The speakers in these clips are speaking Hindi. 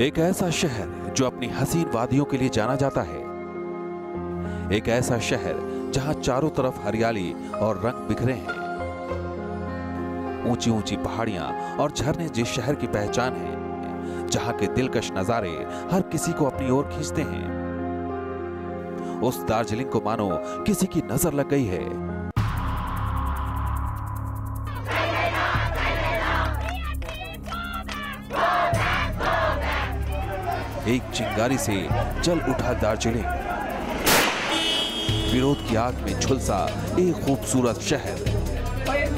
एक ऐसा शहर जो अपनी हसीन वादियों के लिए जाना जाता है। एक ऐसा शहर जहाँ चारों तरफ़ हरियाली और रंग बिखरे हैं। ऊँची ऊँची पहाड़ियाँ और झरने जिस शहर की पहचान है, जहाँ के दिलकश नजारे हर किसी को अपनी ओर खींचते हैं। उस दार्जिलिंग को मानो किसी की नज़र लग गई है। एक चिंगारी से जल उठा दार्जिलिंग। विरोध की आग में झुलसा एक खूबसूरत शहर।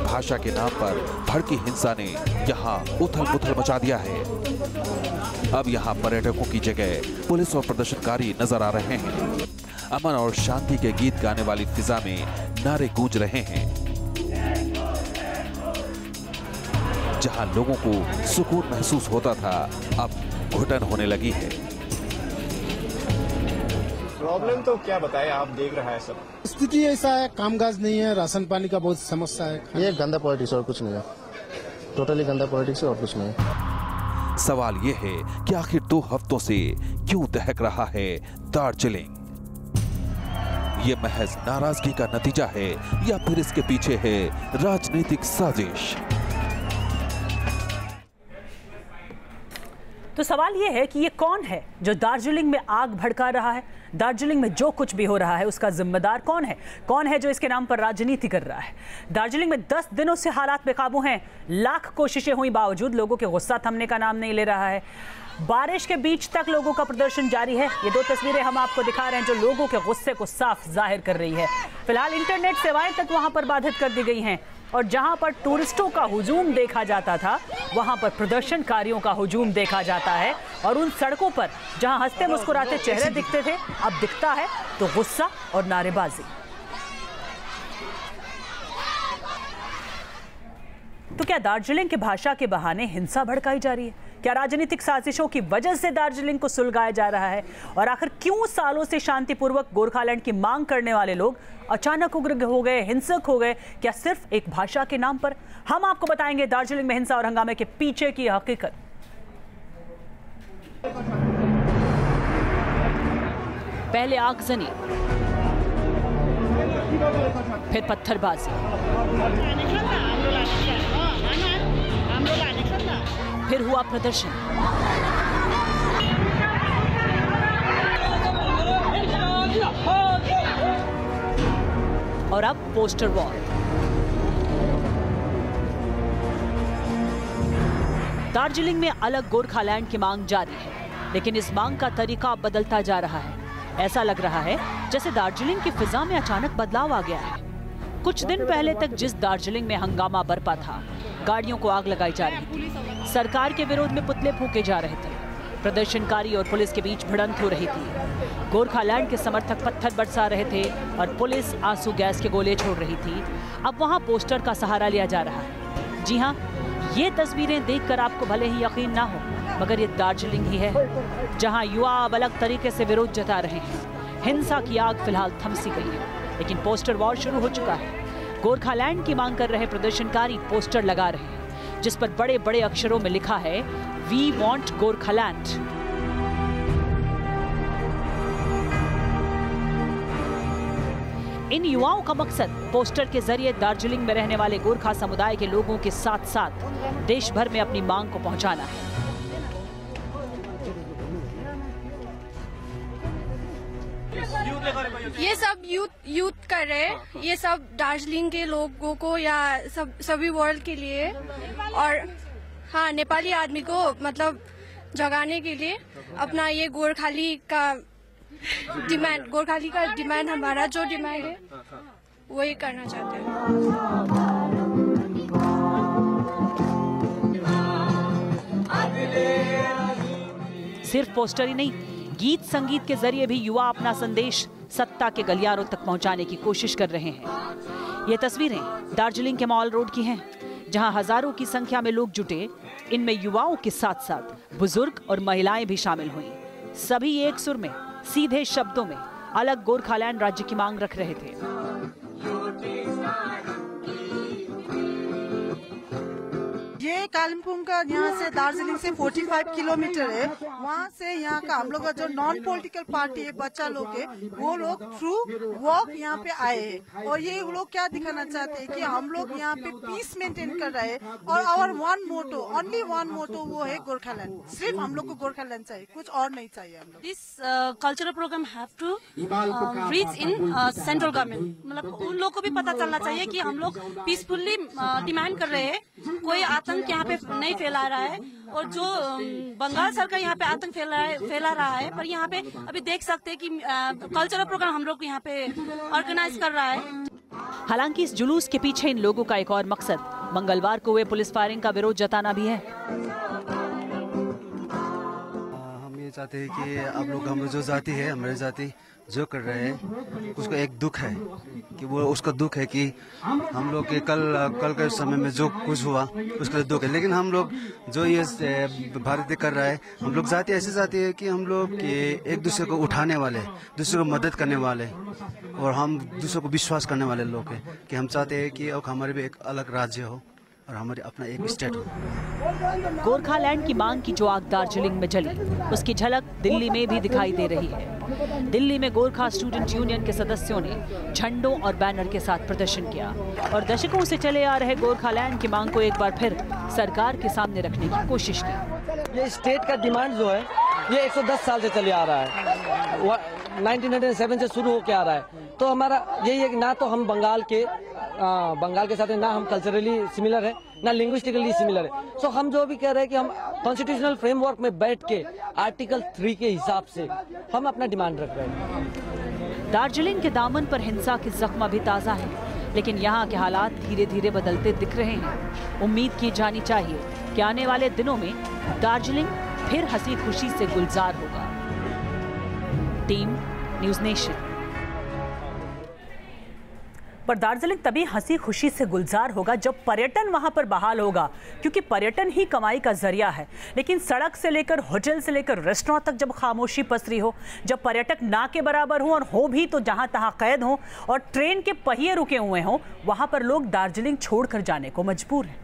भाषा के नाम पर भड़की हिंसा ने यहाँ उथल पुथल मचा दिया है। अब यहाँ पर्यटकों की जगह पुलिस और प्रदर्शनकारी नज़र आ रहे हैं। अमन और शांति के गीत गाने वाली फिजा में नारे गूंज रहे हैं। जहाँ लोगों को सुकून महसूस होता था, अब घुटन होने लगी है। प्रॉब्लम तो क्या बताए आप देख रहा है सब। स्थिति ऐसा है कामकाज नहीं है राशन पानी का बहुत समस्या है। ये गंदा पॉलिटिक्स और कुछ नहीं है। टोटली गंदा पॉलिटिक्स और कुछ नहीं है। सवाल ये है कि आखिर दो हफ्तों से क्यों दहक रहा है दार्जिलिंग? ये महज नाराज़गी का नतीजा है या फिर इसके पीछे है राजनीतिक साजिश? तो सवाल ये है कि ये कौन है जो दार्जिलिंग में आग भड़का रहा है? दार्जिलिंग में जो कुछ भी हो रहा है, उसका जिम्मेदार कौन है? कौन है जो इसके नाम पर राजनीति कर रहा है? दार्जिलिंग में 10 दिनों से हालात बेकाबू हैं। लाख कोशिशें हुई बावजूद लोगों के गुस्सा थमने का नाम नहीं ले रहा है। बारिश के बीच तक लोगों का प्रदर्शन जारी है। ये दो तस्वीरें हम आपको दिखा रहे हैं जो लोगों के गुस्से को साफ़ ज़ाहिर कर रही है। फ़िलहाल इंटरनेट सेवाएँ तक वहाँ पर बाधित कर दी गई हैं। और जहाँ पर टूरिस्टों का हुजूम देखा जाता था, वहाँ पर प्रदर्शनकारियों का हुजूम देखा जाता है। और उन सड़कों पर जहाँ हँसते मुस्कुराते चेहरे दिखते थे, अब दिखता है तो गुस्सा और नारेबाजी। तो क्या दार्जिलिंग की भाषा के बहाने हिंसा भड़काई जा रही है? क्या राजनीतिक साजिशों की वजह से दार्जिलिंग को सुलगाया जा रहा है? और आखिर क्यों सालों से शांतिपूर्वक गोरखालैंड की मांग करने वाले लोग अचानक उग्र हो गए, हिंसक हो गए? क्या सिर्फ़ एक भाषा के नाम पर? हम आपको बताएँगे दार्जिलिंग में हिंसा और हंगामे के पीछे की हकीकत। पहले आगजनी, फिर पत्थरबाजी। फिर हुआ प्रदर्शन। और अब पोस्टर वॉल। दार्जिलिंग में अलग गोरखालैंड की मांग जारी है, लेकिन इस मांग का तरीका बदलता जा रहा है। ऐसा लग रहा है जैसे दार्जिलिंग की फिजा में अचानक बदलाव आ गया है। कुछ दिन पहले तक जिस दार्जिलिंग में हंगामा बरपा था, गाड़ियों को आग लगाई जा रही थी। सरकार के विरोध में पुतले फूके जा रहे थे। प्रदर्शनकारी और पुलिस के बीच भिड़ंत हो रही थी। गोरखालैंड के समर्थक पत्थर बरसा रहे थे और पुलिस आँसू गैस के गोले छोड़ रही थी। अब वहाँ पोस्टर का सहारा लिया जा रहा है। जी हाँ ये तस्वीरें देखकर आपको भले ही यकीन ना हो, मगर ये दार्जिलिंग ही है, जहाँ युवा अब अलग तरीके से विरोध जता रहे हैं। हिंसा की आग फ़िलहाल थमसी गई है, लेकिन पोस्टर वॉर शुरू हो चुका है। गोरखालैंड की मांग कर रहे प्रदर्शनकारी पोस्टर लगा रहे हैं। जिस पर बड़े बड़े अक्षरों में लिखा है वी वॉन्ट गोरखालैंड इन युवाओं का मकसद पोस्टर के ज़रिए दार्जिलिंग में रहने वाले गोरखा समुदाय के लोगों के साथ साथ देश भर में अपनी मांग को पहुंचाना है। ये सब यूथ यूथ कर रहे हैं। ये सब दार्जिलिंग के लोगों को या सब सभी वर्ल्ड के लिए और हाँ नेपाली आदमी को मतलब जगाने के लिए अपना ये गोरखाली का डिमांड गोरखाली का डिमांड हमारा जो डिमांड है वही करना चाहते हैं। सिर्फ़ पोस्टर ही नहीं गीत संगीत के ज़रिए भी युवा अपना संदेश सत्ता के गलियारों तक पहुँचाने की कोशिश कर रहे हैं। ये तस्वीरें दार्जिलिंग के मॉल रोड की हैं, जहाँ हज़ारों की संख्या में लोग जुटे। इनमें युवाओं के साथ साथ बुज़ुर्ग और महिलाएँ भी शामिल हुई। सभी एक सुर में, सीधे शब्दों में अलग गोरखालैंड राज्य की मांग रख रहे थे। ये कालिम्पोंग का यहाँ से दार्जिलिंग से 45 किलोमीटर है। वहाँ से यहाँ का हम लोग का जो नॉन पॉलिटिकल पार्टी है बच्चा लोग है वो लोग थ्रू वॉक यहाँ पे आए हैं। और ये लोग क्या दिखाना चाहते हैं कि हम लोग यहाँ पे पीस मेंटेन कर रहे हैं। और our one motto only one motto वो है गोरखालैंड। सिर्फ़ हम लोग को गोरखालैंड चाहिए कुछ और नहीं चाहिए हम लोग। This cultural programme uh, reach in uh, central government. मतलब उन लोग को भी पता चलना चाहिए की हम लोग पीसफुल्ली डिमांड कर रहे हैं। कोई आतंक यहाँ पे नहीं फैला रहा है और जो बंगाल सरकार यहाँ पे आतंक फैला फैला रहा है पर यहाँ पे अभी देख सकते हैं कि कल्चरल प्रोग्राम हम लोग यहाँ पे ऑर्गेनाइज कर रहा है। हालाँकि इस जुलूस के पीछे इन लोगों का एक और मकसद मंगलवार को हुए पुलिस फायरिंग का विरोध जताना भी है। हम ये चाहते हैं कि आप लोग हम जो जाति है हमारी जाति जो कर रहे हैं उसको एक दुख है कि वो उसका दुख है कि हम लोग के कल कल के समय में जो कुछ हुआ उसका दुख है। लेकिन हम लोग जो ये ए, भारत कर रहा है हम लोग जाति ऐसी जाति है कि हम लोग कि एक दूसरे को उठाने वाले दूसरे को मदद करने वाले और हम दूसरे को विश्वास करने वाले लोग हैं कि हम चाहते हैं कि अब हमारे भी एक अलग राज्य हो। और हमारे अपना एक स्टेट हो। गोरखालैंड की मांग की जो आग दार्जिलिंग में जली उसकी झलक दिल्ली में भी दिखाई दे रही है। दिल्ली में गोरखा स्टूडेंट यूनियन के सदस्यों ने झंडों और बैनर के साथ प्रदर्शन किया और दशकों से चले आ रहे गोरखालैंड की मांग को एक बार फिर सरकार के सामने रखने की कोशिश की। ये स्टेट का डिमांड जो है ये 110 साल से चले आ रहा है। 1907 से शुरू होके आ रहा है। तो हमारा यही है कि ना तो हम बंगाल के बंगाल के साथ है ना हम कल्चरली सिमिलर है ना लिंग्विस्टिकली सिमिलर है। सो so, हम जो भी कह रहे हैं कि हम कॉन्स्टिट्यूशनल फ्रेमवर्क में बैठ के आर्टिकल थ्री के हिसाब से हम अपना डिमांड रख रहे हैं। दार्जिलिंग के दामन पर हिंसा की जख्म अभी ताज़ा है लेकिन यहाँ के हालात धीरे धीरे बदलते दिख रहे हैं। उम्मीद की जानी चाहिए कि आने वाले दिनों में दार्जिलिंग फिर हँसी खुशी से गुलजार होगा। Team news nation. पर दार्जिलिंग तभी हँसी खुशी से गुलजार होगा जब पर्यटन वहाँ पर बहाल होगा क्योंकि पर्यटन ही कमाई का ज़रिया है। लेकिन सड़क से लेकर होटल से लेकर रेस्टोरेंट तक जब खामोशी पसरी हो जब पर्यटक ना के बराबर हो और हो भी तो जहाँ तहां कैद हो और ट्रेन के पहिए रुके हुए हों वहाँ पर लोग दार्जिलिंग छोड़कर जाने को मजबूर हैं।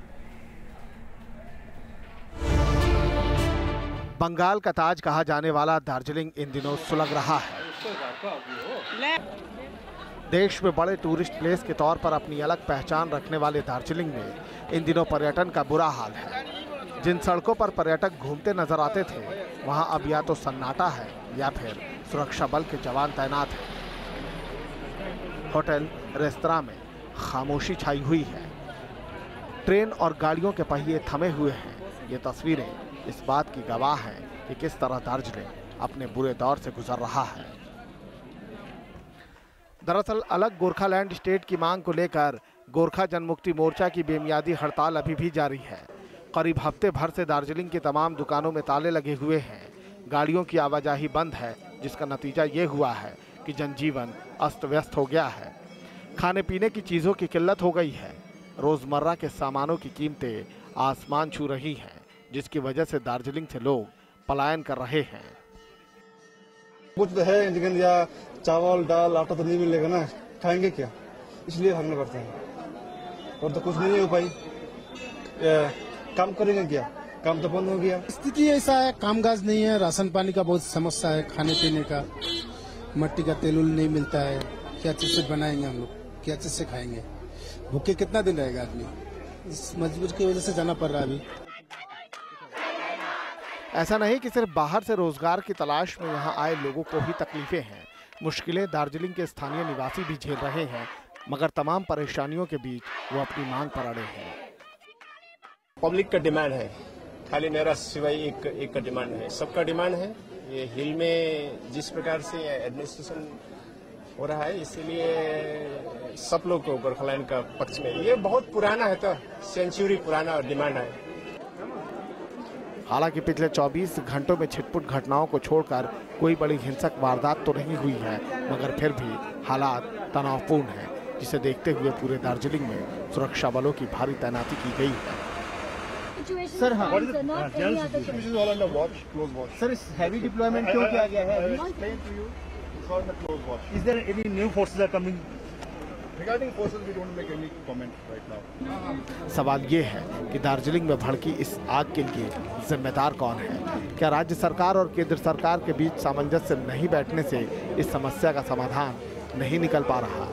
बंगाल का ताज कहा जाने वाला दार्जिलिंग इन दिनों सुलग रहा है। देश में बड़े टूरिस्ट प्लेस के तौर पर अपनी अलग पहचान रखने वाले दार्जिलिंग में इन दिनों पर्यटन का बुरा हाल है। जिन सड़कों पर पर्यटक घूमते नज़र आते थे, वहाँ अब या तो सन्नाटा है या फिर सुरक्षा बल के जवान तैनात हैं। होटल, रेस्तरा में खामोशी छाई हुई है। ट्रेन और गाड़ियों के पहिए थमे हुए हैं। ये तस्वीरें इस बात की गवाह हैं कि किस तरह दार्जिलिंग अपने बुरे दौर से गुजर रहा है। दरअसल अलग गोरखालैंड स्टेट की मांग को लेकर गोरखा जनमुक्ति मोर्चा की बेमियादी हड़ताल अभी भी जारी है। करीब हफ़्ते भर से दार्जिलिंग की तमाम दुकानों में ताले लगे हुए हैं। गाड़ियों की आवाजाही बंद है, जिसका नतीजा ये हुआ है कि जनजीवन अस्त व्यस्त हो गया है। खाने पीने की चीज़ों की किल्लत हो गई है। रोज़मर्रा के सामानों की कीमतें आसमान छू रही हैं, जिसकी वजह से दार्जिलिंग से लोग पलायन कर रहे हैं। कुछ तो है लेकिन या चावल, दाल, आटा तो नहीं मिलेगा ना, खाएँगे क्या? इसलिए भागना पड़ता है। और तो कुछ नहीं हो पाई काम करेंगे क्या? काम तो बंद हो गया। स्थिति ऐसा है कामकाज नहीं है, राशन पानी का बहुत समस्या है, खाने पीने का। मट्टी का तेल उल नहीं मिलता है। क्या चीज़ से बनाएँगे हम लोग? क्या चीज़ से खाएँगे? भूखे कितना दिन रहेगा आदमी? इस मजबूर की वजह से जाना पड़ रहा है अभी। ऐसा नहीं कि सिर्फ़ बाहर से रोज़गार की तलाश में यहाँ आए लोगों को ही तकलीफें हैं। मुश्किलें दार्जिलिंग के स्थानीय निवासी भी झेल रहे हैं, मगर तमाम परेशानियों के बीच वो अपनी मांग पर अड़े हैं। पब्लिक का डिमांड है। खाली मेरा सिवाय एक एक का डिमांड है। सबका डिमांड है। ये हिल में जिस प्रकार से एडमिनिस्ट्रेशन हो रहा है, इसीलिए सब लोग को गोरखालैंड का पक्ष में। ये बहुत पुराना है तो सेंचुरी पुराना डिमांड है। हालाँकि पिछले 24 घंटों में छिटपुट घटनाओं को छोड़कर कोई बड़ी हिंसक वारदात तो नहीं हुई है मगर फिर भी हालात तनावपूर्ण हैं जिसे देखते हुए पूरे दार्जिलिंग में सुरक्षा बलों की भारी तैनाती की गई है। सर हाँ। सर इस हैवी डिप्लॉयमेंट क्यों किया गया है? Is there any new forces are coming सवाल ये है कि दार्जिलिंग में भड़की इस आग के लिए जिम्मेदार कौन है? क्या राज्य सरकार और केंद्र सरकार के बीच सामंजस्य नहीं बैठने से इस समस्या का समाधान नहीं निकल पा रहा?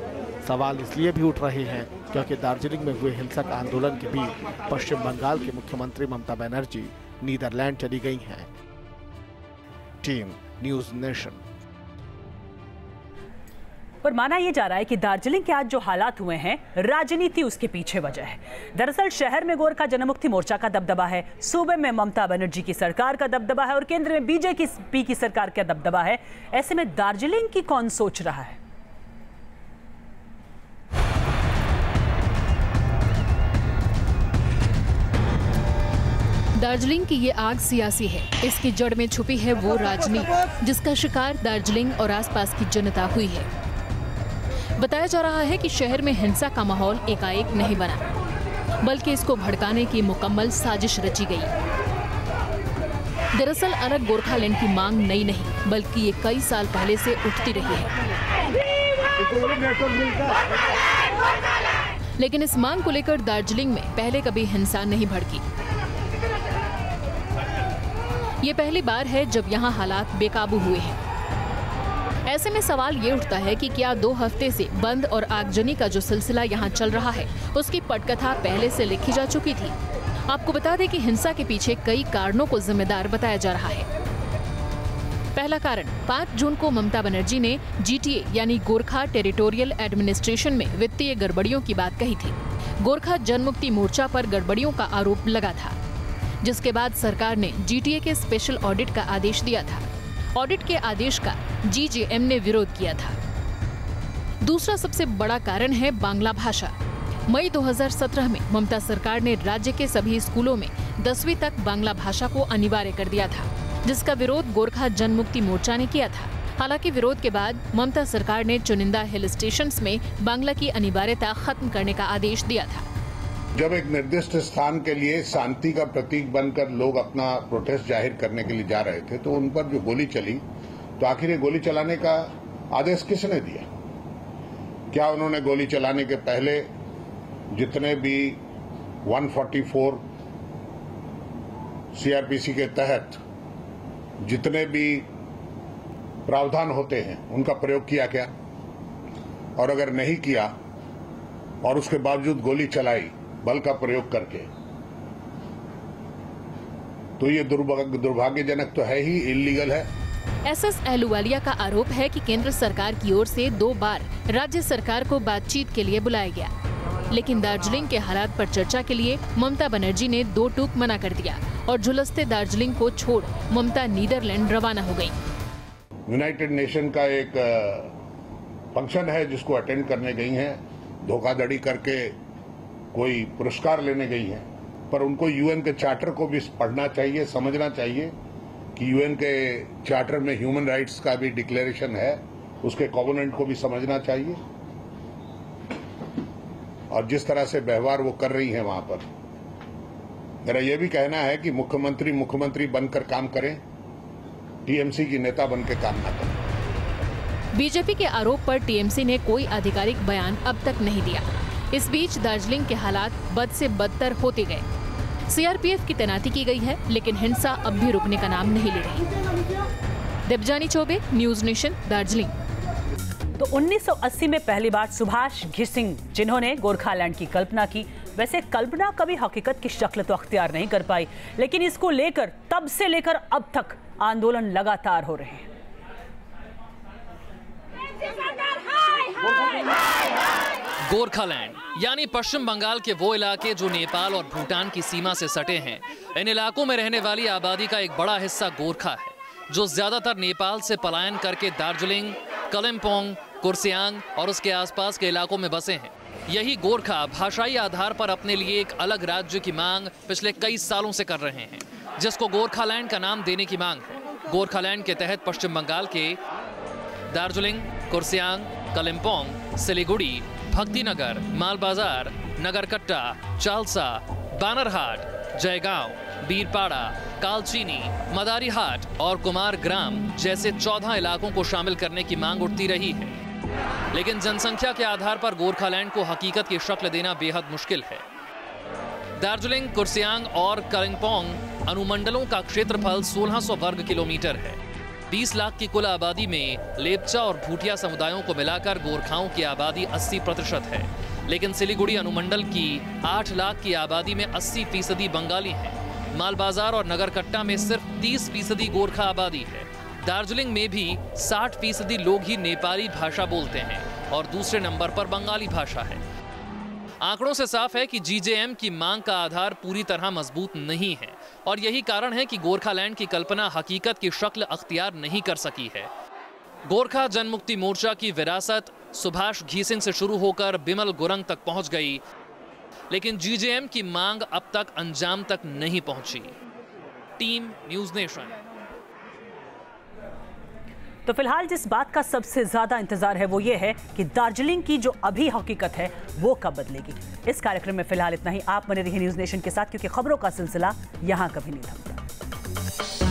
सवाल इसलिए भी उठ रहे हैं क्योंकि दार्जिलिंग में हुए हिंसक आंदोलन के बीच पश्चिम बंगाल के मुख्यमंत्री ममता बनर्जी नीदरलैंड चली गई हैं। Team news nation. पर माना यह जा रहा है कि दार्जिलिंग के आज जो हालात हुए हैं, राजनीति उसके पीछे वजह है। दरअसल शहर में गोरखा जनमुक्ति मोर्चा का दबदबा है। सूबे में ममता बनर्जी की सरकार का दबदबा है और केंद्र में बीजेपी की सरकार का दबदबा है। ऐसे में दार्जिलिंग की कौन सोच रहा है? दार्जिलिंग की ये आग सियासी है। इसकी जड़ में छुपी है वो राजनीति, जिसका शिकार दार्जिलिंग और आसपास की जनता हुई है। बताया जा रहा है कि शहर में हिंसा का माहौल एकाएक नहीं बना, बल्कि इसको भड़काने की मुकम्मल साजिश रची गई। दरअसल अलग गोरखालैंड की मांग नई नहीं, बल्कि ये कई साल पहले से उठती रही है। लेकिन इस मांग को लेकर दार्जिलिंग में पहले कभी हिंसा नहीं भड़की। ये पहली बार है जब यहाँ हालात बेकाबू हुए हैं। ऐसे में सवाल ये उठता है कि क्या दो हफ़्ते से बंद और आगजनी का जो सिलसिला यहाँ चल रहा है, उसकी पटकथा पहले से लिखी जा चुकी थी। आपको बता दें कि हिंसा के पीछे कई कारणों को जिम्मेदार बताया जा रहा है। पहला कारण 5 जून को ममता बनर्जी ने जीटीए यानी गोरखा टेरिटोरियल एडमिनिस्ट्रेशन में वित्तीय गड़बड़ियों की बात कही थी। गोरखा जनमुक्ति मोर्चा पर गड़बड़ियों का आरोप लगा था, जिसके बाद सरकार ने जीटीए के स्पेशल ऑडिट का आदेश दिया था। ऑडिट के आदेश का जीजेएम ने विरोध किया था। दूसरा सबसे बड़ा कारण है बांग्ला भाषा। मई 2017 में ममता सरकार ने राज्य के सभी स्कूलों में दसवीं तक बांग्ला भाषा को अनिवार्य कर दिया था, जिसका विरोध गोरखा जनमुक्ति मोर्चा ने किया था। हालाँकि विरोध के बाद ममता सरकार ने चुनिंदा हिल स्टेशन में बांग्ला की अनिवार्यता खत्म करने का आदेश दिया था। जब एक निर्दिष्ट स्थान के लिए शांति का प्रतीक बनकर लोग अपना प्रोटेस्ट ज़ाहिर करने के लिए जा रहे थे तो उन पर जो गोली चली तो आखिर ये गोली चलाने का आदेश किसने दिया? क्या उन्होंने गोली चलाने के पहले जितने भी 144 सीआरपीसी के तहत जितने भी प्रावधान होते हैं, उनका प्रयोग किया क्या और अगर नहीं किया, और उसके बावजूद गोली चलाई बल का प्रयोग करके। तो ये दुर्भाग्यजनक तो है ही इलीगल है। एस एस एलुवालिया का आरोप है कि केंद्र सरकार की ओर से दो बार राज्य सरकार को बातचीत के लिए बुलाया गया। लेकिन दार्जिलिंग के हालात पर चर्चा के लिए ममता बनर्जी ने दो टूक मना कर दिया और झुलसते दार्जिलिंग को छोड़ ममता नीदरलैंड रवाना हो गई यूनाइटेड नेशन का एक फ़ंक्शन है जिसको अटेंड करने गई हैं। धोखाधड़ी करके कोई पुरस्कार लेने गई हैं, पर उनको यूएन के चार्टर को भी पढ़ना चाहिए, समझना चाहिए कि यूएन के चार्टर में ह्यूमन राइट्स का भी डिक्लेरेशन है, उसके कॉवनेंट को भी समझना चाहिए। और जिस तरह से व्यवहार वो कर रही हैं वहाँ पर, मेरा यह भी कहना है कि मुख्यमंत्री मुख्यमंत्री बनकर काम करें टीएमसी की नेता बनकर काम न करें। बीजेपी के आरोप पर टीएमसी ने कोई आधिकारिक बयान अब तक नहीं दिया। इस बीच दार्जिलिंग के हालात बद से बदतर होते गए सीआरपीएफ की तैनाती की गई है लेकिन हिंसा अब भी रुकने का नाम नहीं ले रही देवजानी चौबे न्यूज़ नेशन दार्जिलिंग तो 1980 में पहली बार सुभाष घिसिंग जिन्होंने गोरखालैंड की कल्पना की वैसे कल्पना कभी हकीकत की शक्ल तो अख्तियार नहीं कर पाई लेकिन इसको लेकर तब से लेकर अब तक आंदोलन लगातार हो रहे हैं गोरखालैंड, यानी पश्चिम बंगाल के वो इलाके जो नेपाल और भूटान की सीमा से सटे हैं, इन इलाकों में रहने वाली आबादी का एक बड़ा हिस्सा गोरखा है, जो ज़्यादातर नेपाल से पलायन करके दार्जिलिंग, कलिम्पोंग, कुर्सियांग और उसके आसपास के इलाकों में बसे हैं। यही गोरखा भाषाई आधार पर अपने लिए एक अलग राज्य की मांग पिछले कई सालों से कर रहे हैं, जिसको गोरखालैंड का नाम देने की मांग है। गोरखालैंड के तहत पश्चिम बंगाल के दार्जिलिंग, कुर्सियांग, कलिम्पोंग, सिलीगुड़ी भक्तिनगर माल बाज़ार नगरकट्टा, चालसा, बानरहाट, जयगांव, बीरपाड़ा, कालचीनी, मदारीहाट और कुमार ग्राम जैसे चौदह इलाकों को शामिल करने की मांग उठती रही है। लेकिन जनसंख्या के आधार पर गोरखालैंड को हकीकत की शक्ल देना बेहद मुश्किल है। दार्जिलिंग, कुर्सियांग और कलिंगपोंग अनुमंडलों का क्षेत्रफल 1600 वर्ग किलोमीटर है। 20 लाख की कुल आबादी में लेपचा और भूटिया समुदायों को मिलाकर गोरखाओं की आबादी 80 प्रतिशत है। लेकिन सिलीगुड़ी अनुमंडल की 8 लाख की आबादी में 80 फ़ीसदी बंगाली हैं। मालबाजार और नगरकट्टा में सिर्फ़ 30 फ़ीसदी गोरखा आबादी है। दार्जिलिंग में भी 60 फ़ीसदी लोग ही नेपाली भाषा बोलते हैं और दूसरे नंबर पर बंगाली भाषा है। आंकड़ों से साफ़ है कि जीजेएम की मांग का आधार पूरी तरह मज़बूत नहीं है और यही कारण है कि गोरखालैंड की कल्पना हकीकत की शक्ल अख्तियार नहीं कर सकी है। गोरखा जनमुक्ति मोर्चा की विरासत सुभाष घीसिंग से शुरू होकर बिमल गुरंग तक पहुँच गई, लेकिन जीजेएम की मांग अब तक अंजाम तक नहीं पहुँची। Team news nation. तो फ़िलहाल जिस बात का सबसे ज़्यादा इंतज़ार है वो ये है कि दार्जिलिंग की जो अभी हकीकत है, वो कब बदलेगी। इस कार्यक्रम में फ़िलहाल इतना ही। आप बने रहिए न्यूज़ नेशन के साथ, क्योंकि खबरों का सिलसिला यहाँ कभी नहीं थमता।